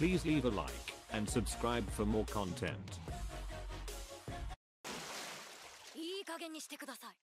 Please leave a like and subscribe for more content. いい加減にしてください 「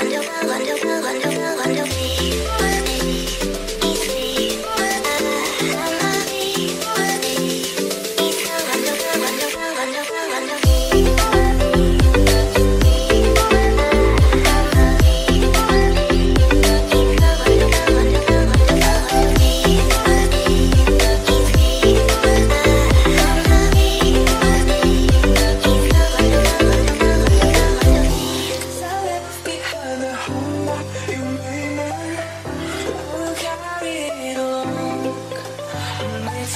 wonder, wonder, wonder.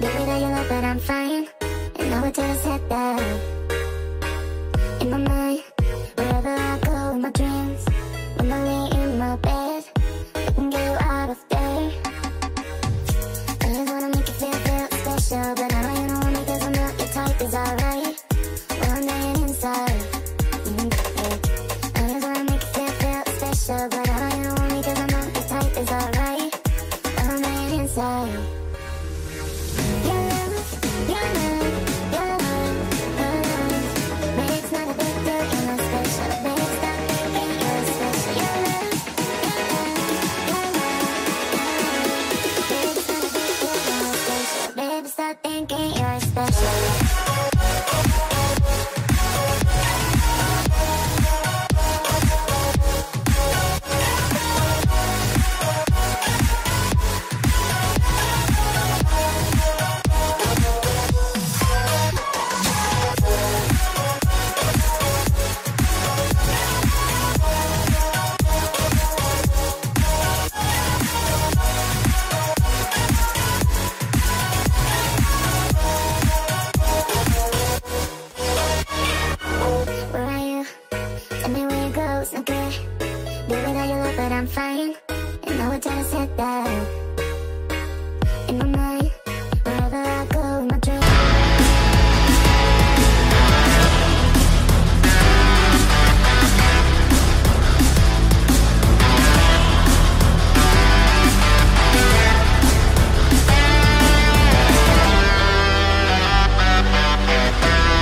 Worried how you love, but I'm fine And all it does hit that In my mind Wherever I go in my dreams When I lay in my bed I can get you out of there. I just wanna make you feel, feel special.